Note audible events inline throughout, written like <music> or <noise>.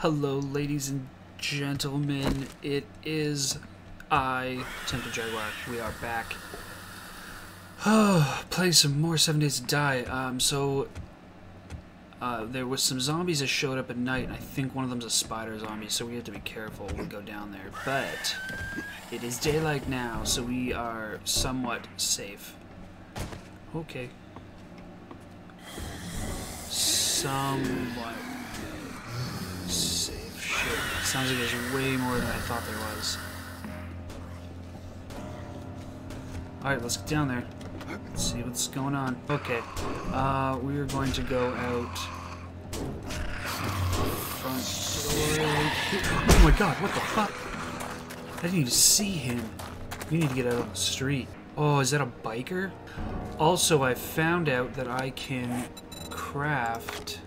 Hello, ladies and gentlemen. It is I, Tempting Jaguar. We are back. Oh, <sighs> play some more Seven Days to Die. Um, so uh, there was some zombies that showed up at night. And I think one of them's a spider zombie, so we have to be careful when we go down there. But it is daylight now, so we are somewhat safe. Okay. Somewhat. Shit. Sounds like there's way more than I thought there was. Alright, let's get down there. Let's see what's going on. Okay. Uh, we are going to go out front door. Oh my god, what the fuck? I didn't even see him. We need to get out on the street. Oh, is that a biker? Also, I found out that I can craft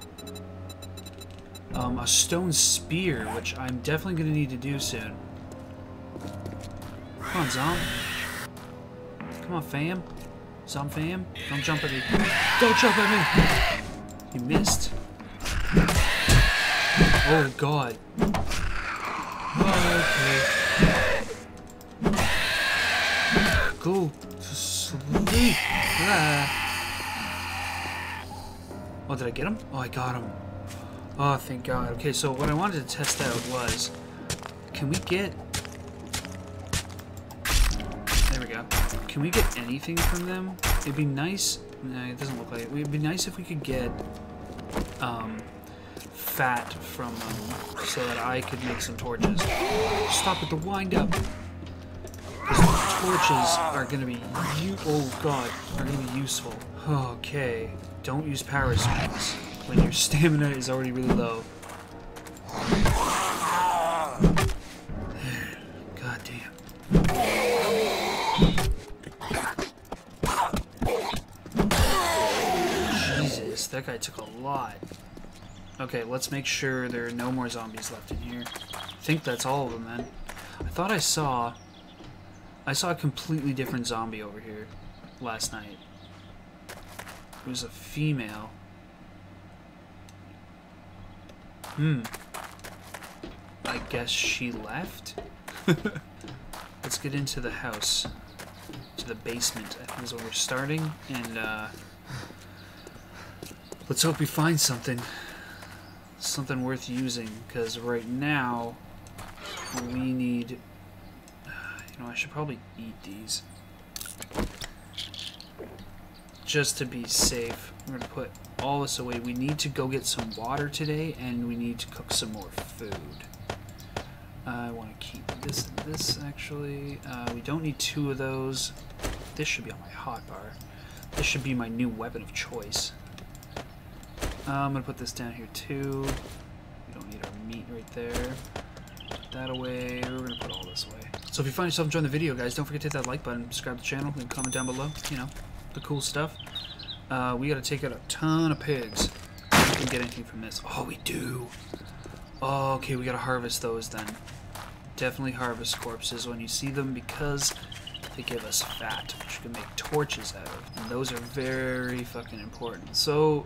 um, a stone spear, which I'm definitely going to need to do soon. Come on, Zom. Come on, fam. Zom fam. Don't jump at me. Don't jump at me! You missed. Oh, God. Okay. Go to sleep. Ah. Oh, did I get him? Oh, I got him. Oh, thank God. Okay, so what I wanted to test out was, can we get... There we go. Can we get anything from them? It'd be nice... Nah, it doesn't look like it. It'd be nice if we could get um, fat from them so that I could make some torches. Stop with the wind up. Because torches are going to be... oh, God. Are going to be useful. Okay. Don't use power spells when your stamina is already really low. God damn. Jesus, that guy took a lot. Okay, let's make sure there are no more zombies left in here. I think that's all of them then. I thought I saw... I saw a completely different zombie over here last night. It was a female. Hmm. I guess she left? <laughs> Let's get into the house. To the basement, I think is where we're starting. And, uh... Let's hope we find something. Something worth using. Because right now, we need... You know, I should probably eat these just to be safe, we're going to put all this away. We need to go get some water today, and we need to cook some more food. I want to keep this this, actually. Uh, we don't need two of those. This should be on my hotbar. This should be my new weapon of choice. Uh, I'm going to put this down here, too. We don't need our meat right there. Put that away. We're going to put all this away. So if you find yourself enjoying the video, guys, don't forget to hit that like button, subscribe to the channel, and comment down below. You know, the cool stuff. Uh, we gotta take out a ton of pigs. We can get anything from this. Oh, we do. Oh, okay, we gotta harvest those then. Definitely harvest corpses when you see them because they give us fat, which we can make torches out of. And those are very fucking important. So,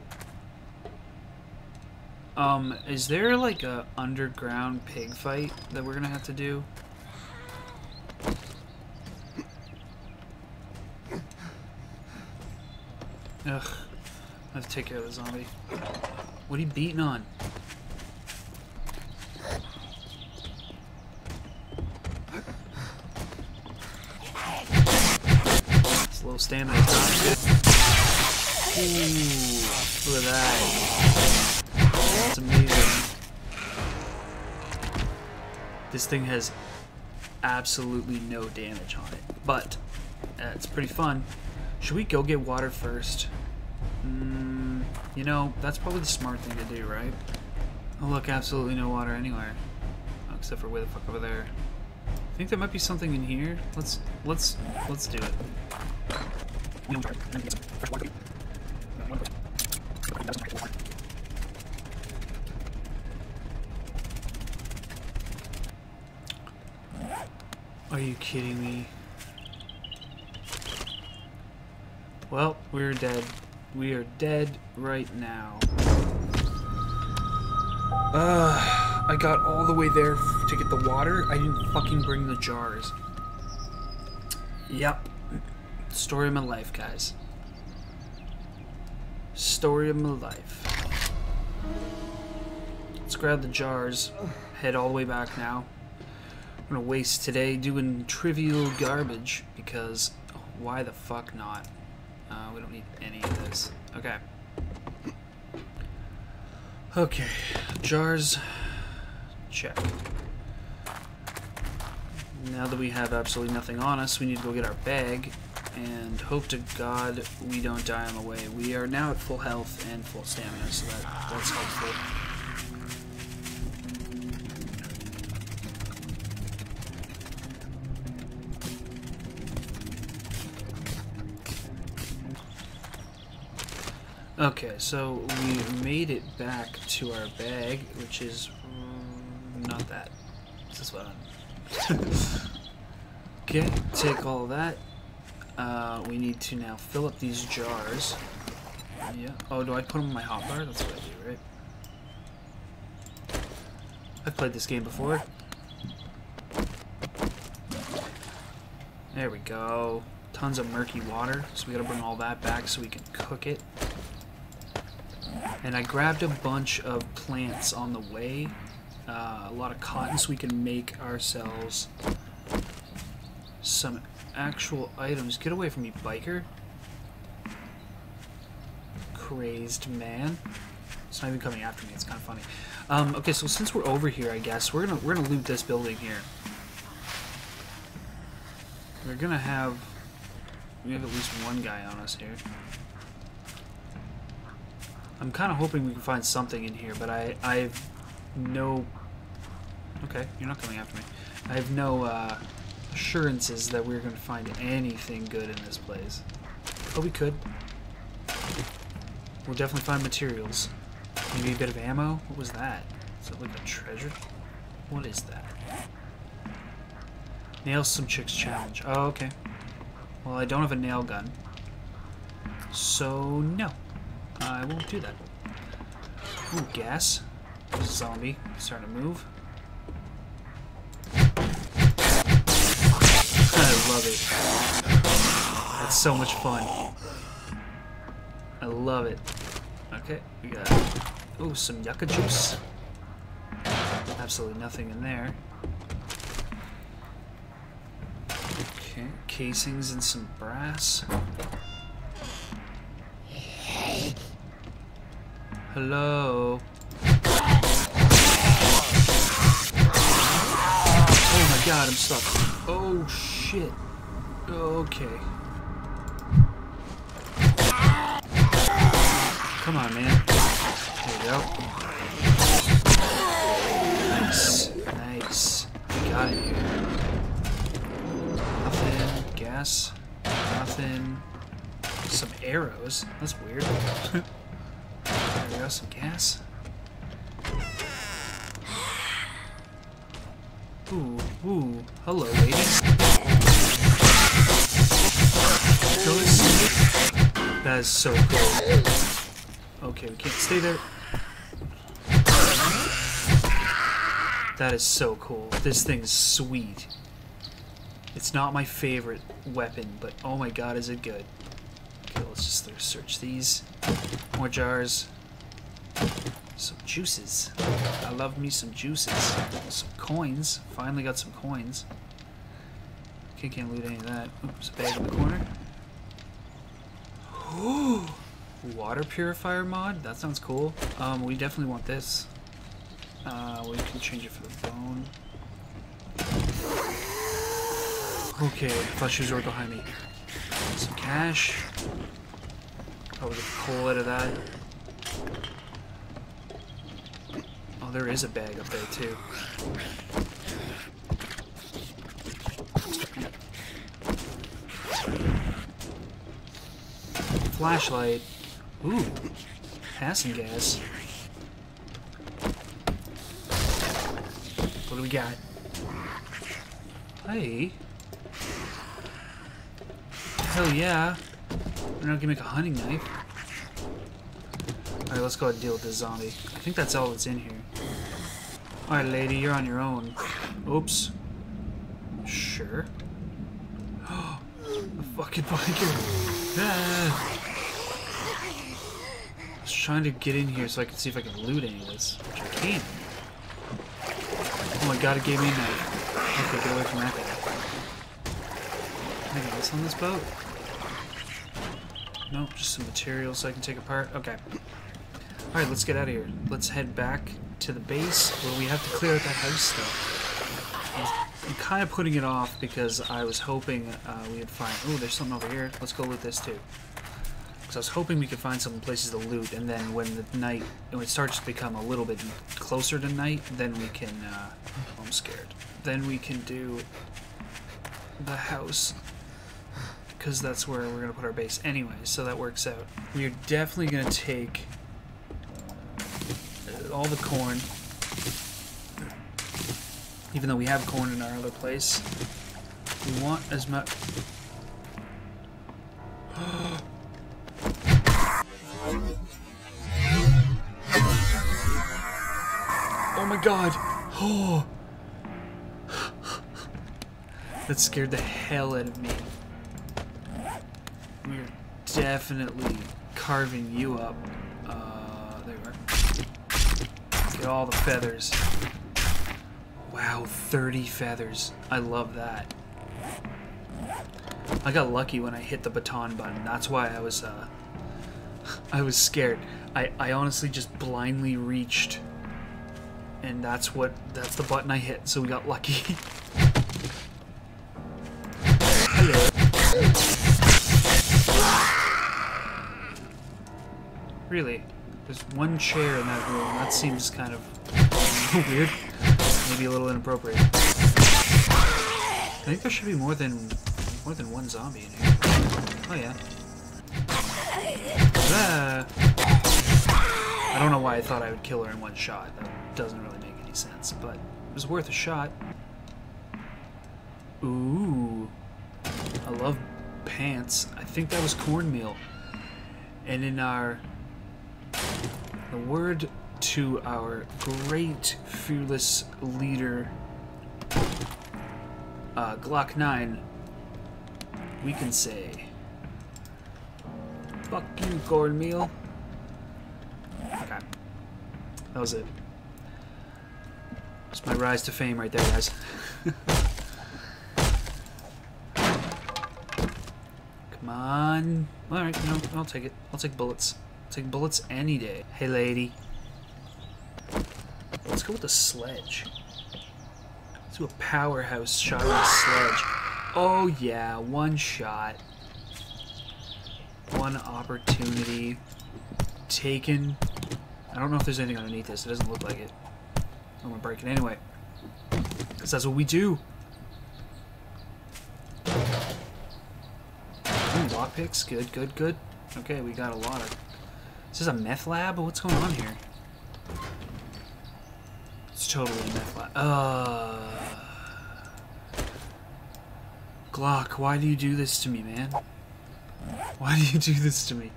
um, is there like a underground pig fight that we're gonna have to do? Ugh. I have to take care of the zombie. What are you beating on? This little stamina. Ooh, look at that. That's amazing. This thing has absolutely no damage on it, but uh, it's pretty fun. Should we go get water first? Mm, you know, that's probably the smart thing to do, right? Oh look, absolutely no water anywhere. Oh, except for way the fuck over there. I think there might be something in here. Let's, let's, let's do it. Are you kidding me? Well, we're dead. We are dead right now. Uh, I got all the way there to get the water. I didn't fucking bring the jars. Yep. Story of my life, guys. Story of my life. Let's grab the jars. Head all the way back now. I'm gonna waste today doing trivial garbage because why the fuck not? Uh, we don't need any of this. Okay. Okay. Jars. Check. Now that we have absolutely nothing on us, we need to go get our bag and hope to God we don't die on the way. We are now at full health and full stamina, so that, that's helpful. Okay, so we made it back to our bag, which is mm, not that. This is what I'm. <laughs> okay, take all that. Uh, we need to now fill up these jars. Yeah. Oh, do I put them in my hotbar? That's what I do, right? I've played this game before. There we go. Tons of murky water, so we gotta bring all that back so we can cook it. And I grabbed a bunch of plants on the way. Uh, a lot of cotton so we can make ourselves some actual items. Get away from me, biker. Crazed man. It's not even coming after me. It's kind of funny. Um, okay, so since we're over here, I guess we're gonna we're gonna loot this building here. We're gonna have we have at least one guy on us here. I'm kind of hoping we can find something in here, but I I have no. Okay, you're not coming after me. I have no uh, assurances that we're going to find anything good in this place. Oh, we could. We'll definitely find materials. Maybe a bit of ammo. What was that? Is that like a treasure? What is that? Nail some chicks challenge. Oh, okay. Well, I don't have a nail gun. So, no. I won't do that. Ooh, gas. Zombie. Starting to move. <laughs> I love it. That's so much fun. I love it. Okay, we got ooh some yucca juice. Absolutely nothing in there. Okay, casings and some brass. Hello. Oh my god, I'm stuck. Oh shit. Okay. Come on, man. There we go. Nice. Nice. We got it here. Nothing. Gas. Nothing. Some arrows. That's weird. <laughs> there we go. Some gas. Ooh, ooh. Hello, snake? That is so cool. Okay, we can't stay there. That is so cool. This thing's sweet. It's not my favorite weapon, but oh my god, is it good. Okay, let's just search these. More jars. Some juices. I love me some juices. Some coins. Finally got some coins. Okay, can't loot any of that. Oops, a bag in the corner. Ooh, water purifier mod? That sounds cool. Um, we definitely want this. Uh, we can change it for the bone. Okay, was right behind me. Some cash. Probably coal out of that. Oh, there is a bag up there too. Flashlight. Ooh, passing gas. What do we got? Hey. Hell yeah. We're not gonna make a hunting knife. Alright, let's go ahead and deal with this zombie. I think that's all that's in here. Alright, lady, you're on your own. Oops. Sure. <gasps> a fucking biker. Ah. <laughs> I was trying to get in here so I could see if I can loot any of this, which I can. Oh my god, it gave me a knife. Okay, get away from that guy. Anything else on this boat? Nope, just some materials I can take apart. Okay. Alright, let's get out of here. Let's head back to the base where we have to clear out that house stuff. I'm kind of putting it off because I was hoping uh, we'd find... Oh, there's something over here. Let's go loot this too. Because I was hoping we could find some places to loot, and then when the night... When it starts to become a little bit closer to night, then we can... Uh, oh, I'm scared. Then we can do the house because that's where we're going to put our base anyway, so that works out. We're definitely going to take all the corn, even though we have corn in our other place. We want as much... <gasps> oh my god! Oh! that scared the hell out of me. We're definitely carving you up. All the feathers. Wow, 30 feathers. I love that. I got lucky when I hit the baton button. That's why I was, uh, <laughs> I was scared. I, I honestly just blindly reached, and that's what, that's the button I hit, so we got lucky. <laughs> Really? There's one chair in that room. That seems kind of weird. Maybe a little inappropriate. I think there should be more than more than one zombie in here. Oh yeah. Ah. I don't know why I thought I would kill her in one shot. That doesn't really make any sense, but it was worth a shot. Ooh. I love pants. I think that was cornmeal. And in our the word to our great fearless leader, uh, Glock 9, we can say, fuck you, cornmeal. Okay. That was it. It's my rise to fame right there, guys. <laughs> Come on. Alright, you know, I'll take it. I'll take bullets. Take bullets any day. Hey, lady. Let's go with the sledge. Let's do a powerhouse shot with a sledge. Oh, yeah. One shot. One opportunity. Taken. I don't know if there's anything underneath this. It doesn't look like it. I'm gonna break it anyway. Because that's what we do. Hmm, Ooh, lockpicks. Good, good, good. Okay, we got a lot of is this a meth lab? What's going on here? It's totally a meth lab. Uh... Glock, why do you do this to me, man? Why do you do this to me?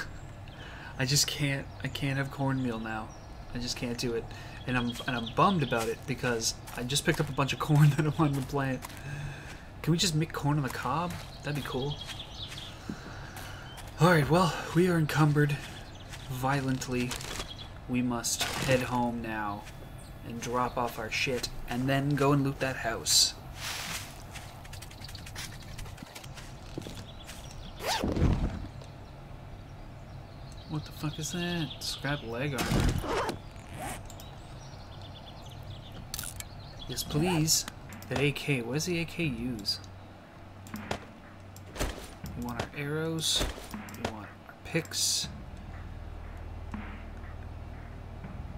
<laughs> I just can't, I can't have cornmeal now. I just can't do it. And I'm, and I'm bummed about it because I just picked up a bunch of <laughs> corn that I wanted to plant. Can we just make corn on the cob? That'd be cool. Alright, well, we are encumbered violently. We must head home now and drop off our shit and then go and loot that house. What the fuck is that? Scrap leg armor. Yes, please. That AK. What does the AK use? We want our arrows We want our picks.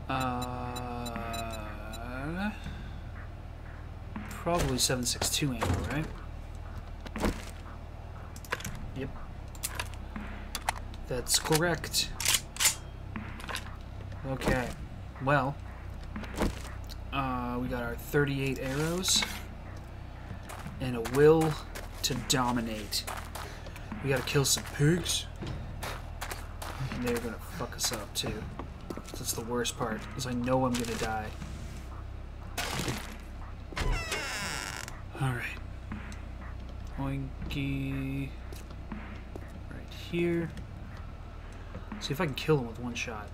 Uh, probably 762 ammo, right? Yep. That's correct. Okay. Well, uh, we got our 38 arrows and a will to dominate. We gotta kill some pigs. And they're gonna fuck us up too. That's the worst part, because I know I'm gonna die. Alright. Oinky... Right here. See if I can kill him with one shot.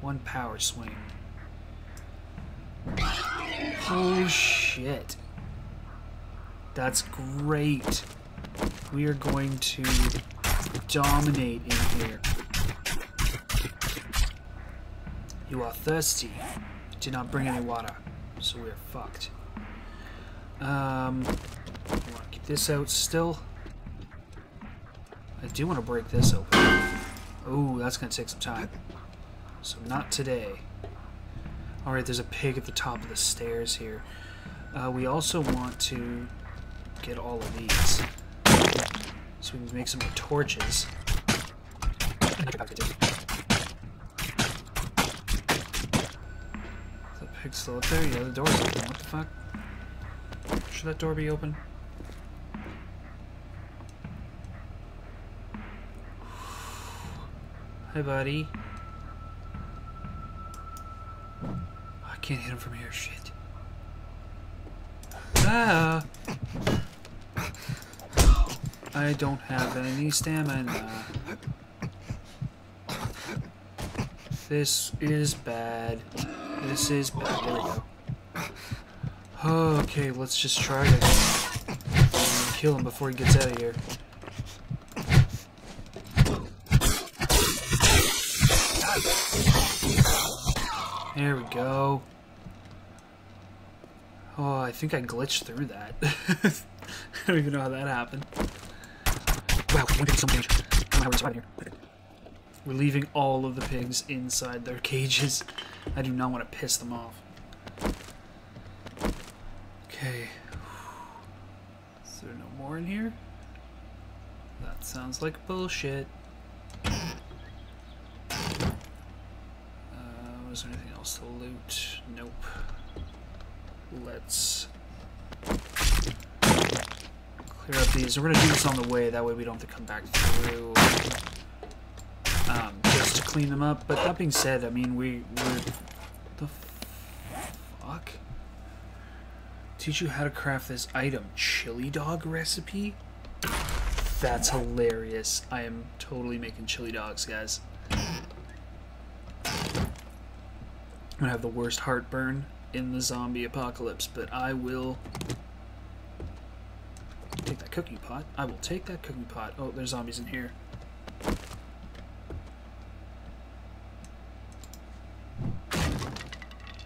One power swing. Oh shit. That's great. We are going to dominate in here. You are thirsty. Did not bring any water, so we're fucked. Um, want to keep this out still. I do want to break this open. Ooh, that's going to take some time. So not today. Alright, there's a pig at the top of the stairs here. Uh, we also want to get all of these. So we can make some torches. The pig's still up there? Yeah, the door's open. What the fuck? Should that door be open? Hi, buddy. I can't hit him from here. Shit. Ah! I don't have any stamina. This is bad. This is bad. There we go. Okay, let's just try to kill him before he gets out of here. There we go. Oh, I think I glitched through that. <laughs> I don't even know how that happened. Wow, we did some damage. I don't we're here. We're leaving all of the pigs inside their cages. I do not want to piss them off. Okay. Is there no more in here? That sounds like bullshit. Uh, was there anything else to loot? Nope. Let's clear up these. We're gonna do this on the way, that way we don't have to come back through um, just to clean them up. But that being said, I mean, we, we're... The fuck? Teach you how to craft this item. Chili dog recipe? That's hilarious. I am totally making chili dogs, guys. I'm gonna have the worst heartburn in the zombie apocalypse, but I will cooking pot. I will take that cooking pot. Oh, there's zombies in here.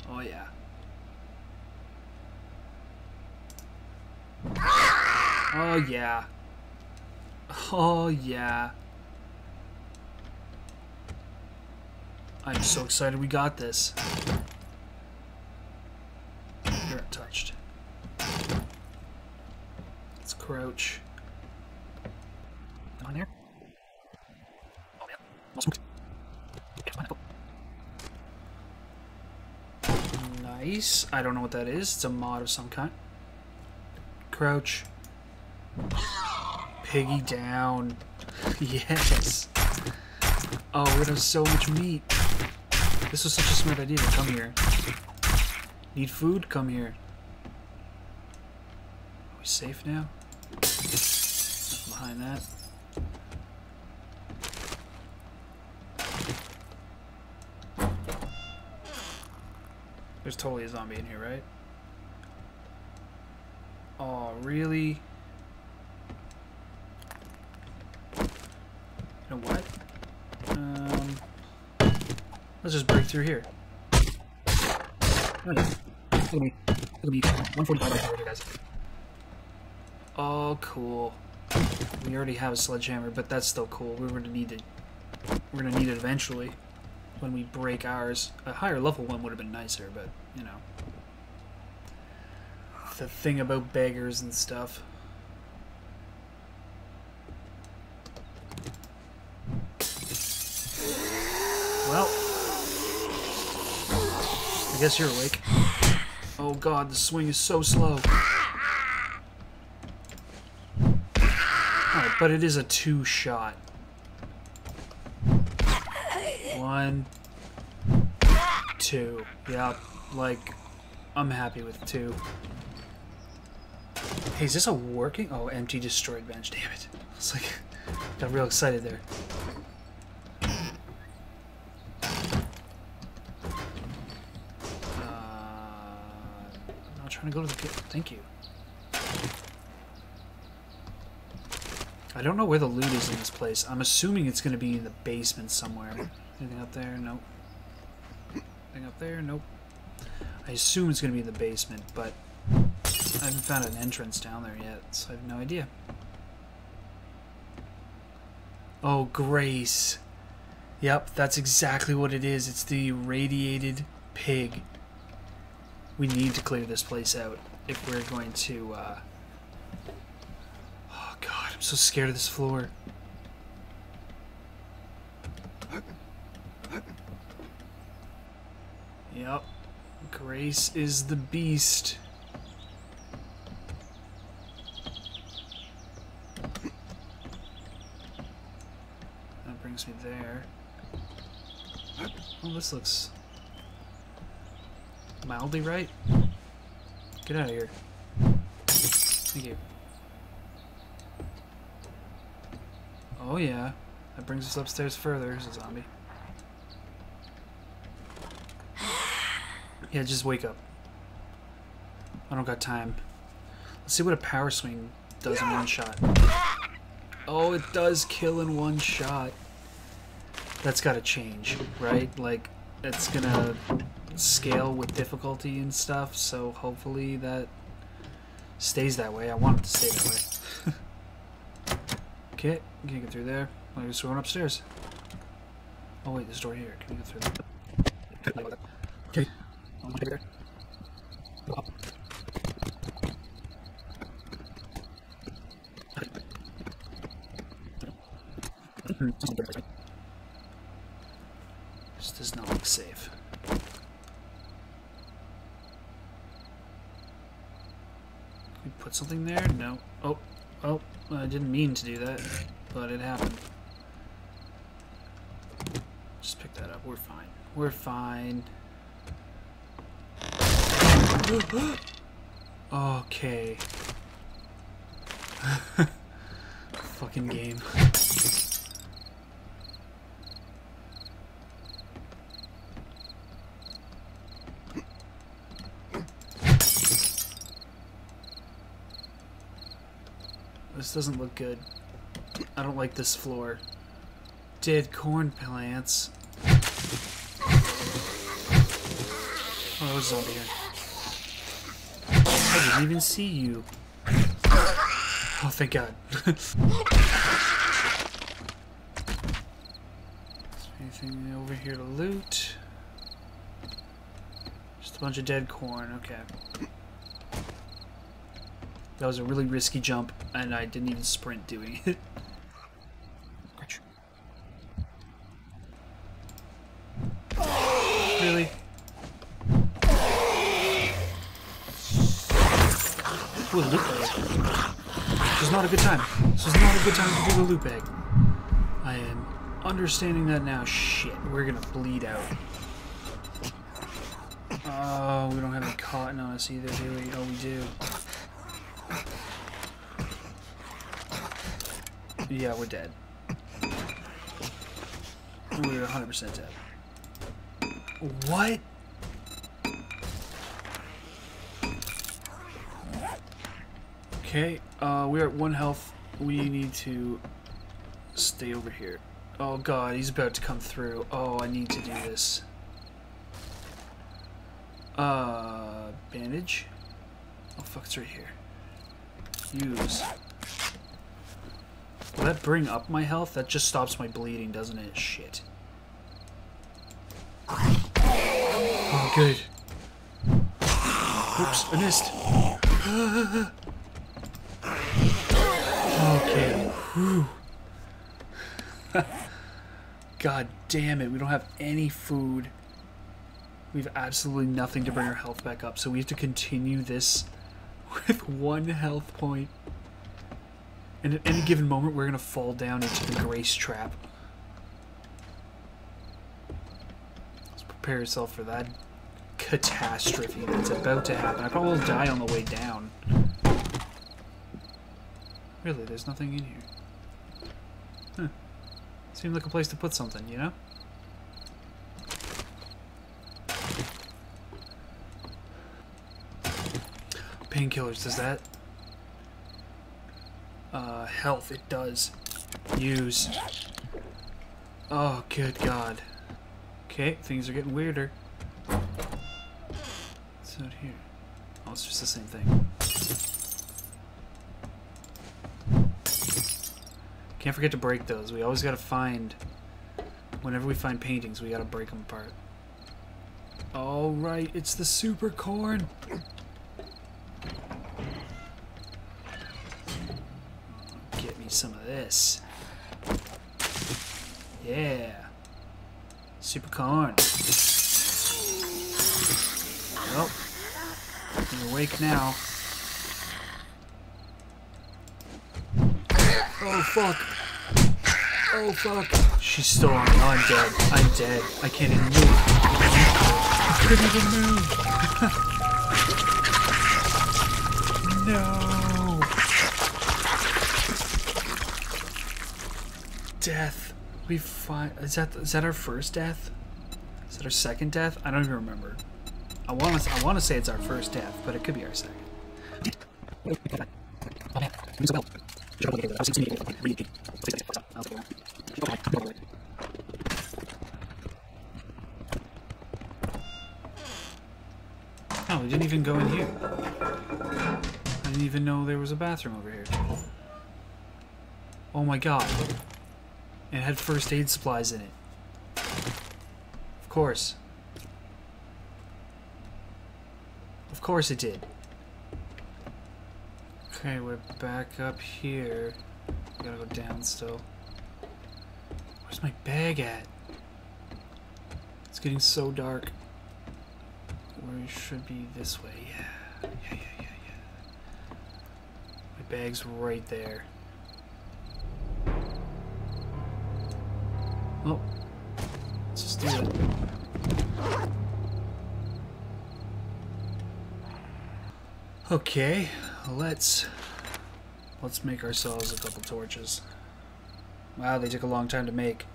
Oh, yeah. Oh, yeah. Oh, yeah. I'm so excited we got this. You're untouched. Crouch. On there. Oh Nice. I don't know what that is. It's a mod of some kind. Crouch. Piggy down. <laughs> yes. Oh, we're gonna have so much meat. This was such a smart idea to come here. Need food? Come here. Are we safe now? Behind that. There's totally a zombie in here, right? Oh, really? You know what? Um, let's just break through here. Look at me. Look at me. 145 right here, guys. Oh, cool. We already have a sledgehammer, but that's still cool. We're gonna need it. We're gonna need it eventually when we break ours. A higher level one would have been nicer, but you know. The thing about beggars and stuff. Well, I guess you're awake. Oh god, the swing is so slow. But it is a two shot. One, two. Yeah, like, I'm happy with two. Hey, is this a working? Oh, empty destroyed bench. Damn it. I was like, <laughs> got real excited there. Uh, I'm not trying to go to the pit. Thank you. I don't know where the loot is in this place. I'm assuming it's going to be in the basement somewhere. Anything up there? Nope. Anything up there? Nope. I assume it's going to be in the basement, but I haven't found an entrance down there yet, so I have no idea. Oh, Grace. Yep, that's exactly what it is. It's the radiated pig. We need to clear this place out if we're going to, uh, I'm so scared of this floor. Yep. Grace is the beast. That brings me there. Oh, this looks mildly right. Get out of here. Thank you. Oh yeah. That brings us upstairs further. There's a zombie. Yeah, just wake up. I don't got time. Let's see what a power swing does in one shot. Oh, it does kill in one shot. That's gotta change, right? Like, it's gonna scale with difficulty and stuff, so hopefully that stays that way. I want it to stay that way. <laughs> Okay, can't get through there. I guess we're upstairs. Oh wait, there's a door here. Can we get through there? Okay. there. Go up. This does not look safe. Can we put something there? No. Oh, oh. I didn't mean to do that, but it happened. Just pick that up. We're fine. We're fine. <gasps> okay. <laughs> Fucking game. This doesn't look good. I don't like this floor. Dead corn plants. Oh, there's a zombie here. I didn't even see you. Oh, thank God. <laughs> anything over here to loot? Just a bunch of dead corn, okay. That was a really risky jump, and I didn't even sprint doing it. <laughs> really? Ooh, the bag. This is not a good time. This is not a good time to do the loop bag. I am understanding that now. Shit, we're gonna bleed out. Oh, we don't have any cotton on us either, do we? Oh, we do. Yeah, we're dead. We're 100% dead. What? Okay, uh, we're at one health. We need to stay over here. Oh god, he's about to come through. Oh, I need to do this. Uh, bandage? Oh fuck, it's right here. Use. Will that bring up my health? That just stops my bleeding, doesn't it? Shit. Oh, good. Oops, I missed. okay. <laughs> God damn it, we don't have any food. We have absolutely nothing to bring our health back up, so we have to continue this <laughs> with one health point. And at any given moment, we're going to fall down into the grace trap. Let's prepare yourself for that catastrophe that's about to happen. I probably will die on the way down. Really, there's nothing in here. Huh. Seemed like a place to put something, you know? Painkillers, does that? Uh, health, it does. Use. Oh, good God. Okay, things are getting weirder. What's out here? Oh, it's just the same thing. Can't forget to break those. We always gotta find... Whenever we find paintings, we gotta break them apart. All right, it's the super corn. This. Yeah. Super corn. Well, you're awake now. Oh fuck. Oh fuck. She's still on me. Oh, I'm dead. I'm dead. I can't even move. I couldn't even move. <laughs> no. Death. We find is that is that our first death? Is that our second death? I don't even remember. I want to I want to say it's our first death, but it could be our second. Oh, we didn't even go in here. I didn't even know there was a bathroom over here. Oh my god. It had first aid supplies in it. Of course. Of course it did. Okay, we're back up here. We gotta go down still. Where's my bag at? It's getting so dark. Where it should be this way. Yeah. Yeah, yeah, yeah, yeah. My bag's right there. Oh. Let's just do it. Okay, let's let's make ourselves a couple torches. Wow, they took a long time to make.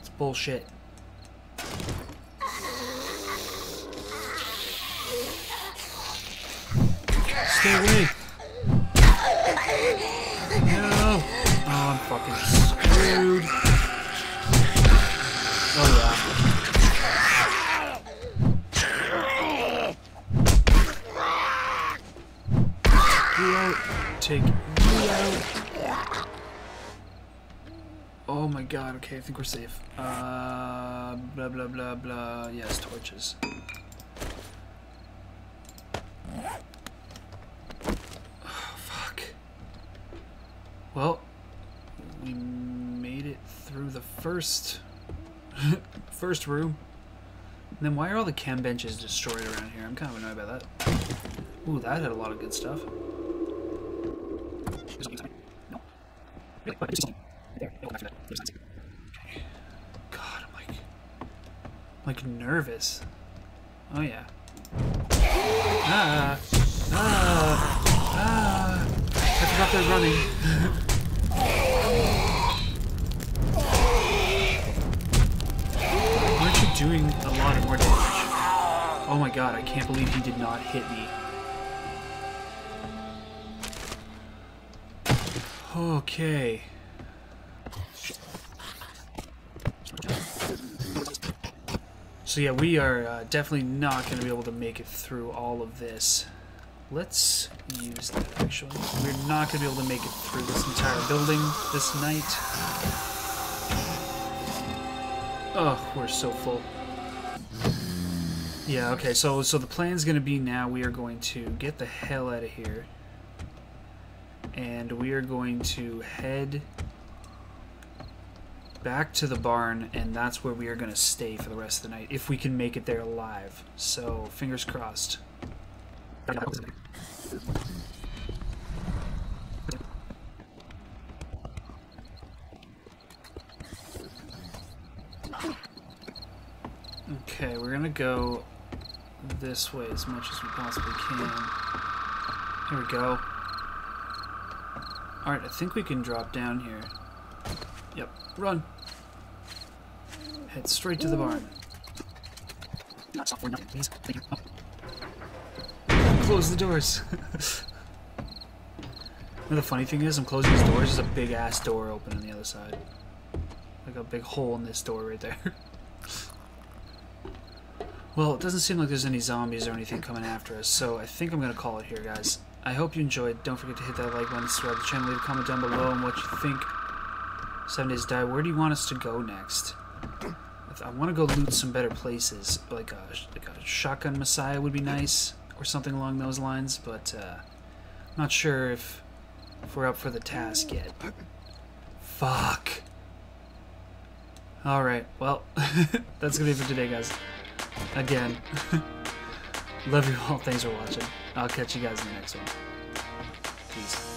It's bullshit. Stay away! No! Oh, I'm fucking screwed. Take out. Oh my god, okay, I think we're safe. Uh, blah blah blah blah. Yes, torches. Oh, fuck. Well, we made it through the first <laughs> first room. And then why are all the chem benches destroyed around here? I'm kind of annoyed by that. Ooh, that had a lot of good stuff. God, I'm like, like nervous. Oh yeah. Ah, ah, ah! I forgot they're running. <laughs> Doing a lot of more damage? Oh my god, I can't believe he did not hit me. Okay. So yeah, we are uh, definitely not going to be able to make it through all of this. Let's use that, actually. We're not going to be able to make it through this entire building this night. Oh, we're so full. Yeah, okay, so so the plan's going to be now we are going to get the hell out of here. And we are going to head back to the barn, and that's where we are going to stay for the rest of the night, if we can make it there alive. So, fingers crossed. Okay, we're going to go this way as much as we possibly can. Here we go. Alright, I think we can drop down here. Yep, run. Head straight to the barn. Not software, nothing, please. Close the doors. <laughs> and the funny thing is, I'm closing these doors. There's a big ass door open on the other side. Like a big hole in this door right there. <laughs> well, it doesn't seem like there's any zombies or anything coming after us, so I think I'm to call it here, guys. I hope you enjoyed. Don't forget to hit that like button, subscribe to the channel, leave a comment down below on what you think. Seven Days Die, where do you want us to go next? I, I want to go loot some better places. Like a, like a Shotgun Messiah would be nice, or something along those lines, but uh, not sure if, if we're up for the task yet. Fuck. Alright, well, <laughs> that's gonna be it for today, guys. Again. <laughs> Love you all. <laughs> Thanks for watching. I'll catch you guys in the next one. Peace.